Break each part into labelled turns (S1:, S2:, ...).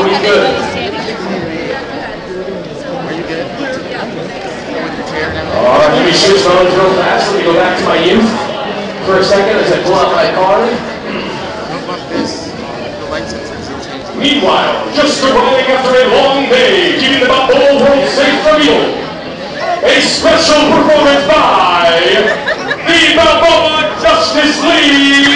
S1: Are we good?
S2: Are you good? With your chair and everything?
S1: All right, let me switch modes real fast. Let me go back to my youth for a second as I pull out my card.
S2: Don't this. The light sensors will change.
S1: Meanwhile, just arriving after a long day, keeping the whole world safe from evil. A special performance by the Balboa Justice League.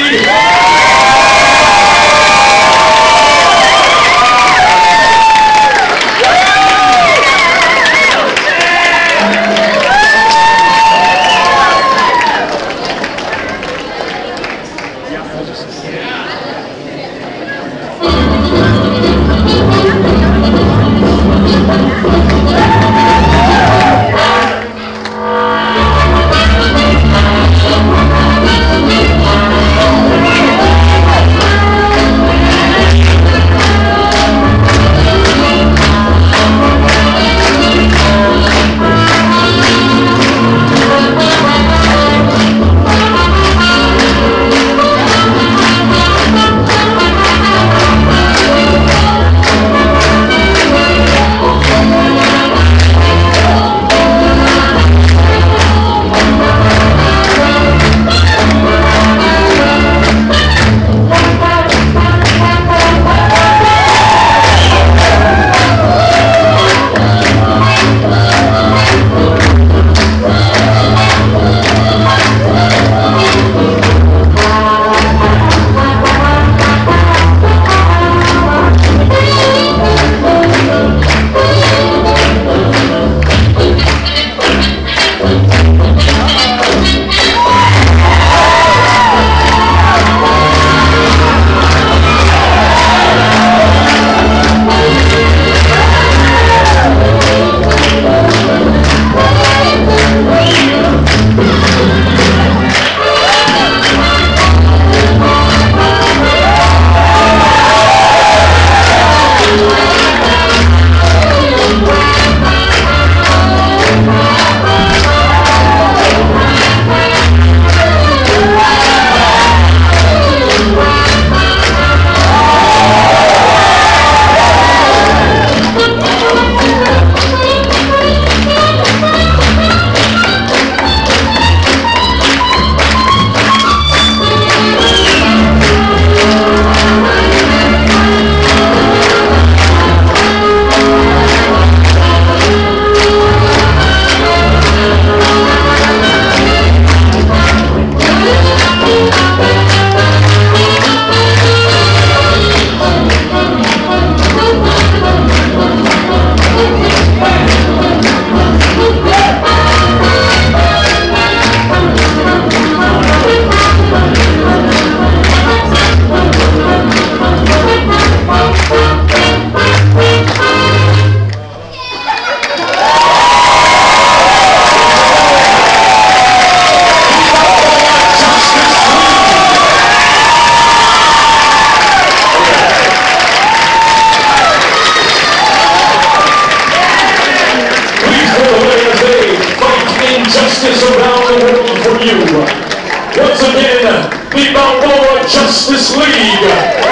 S1: Once again, the Balboa Justice League.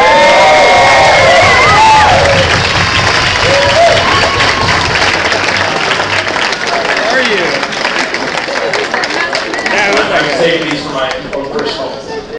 S1: take these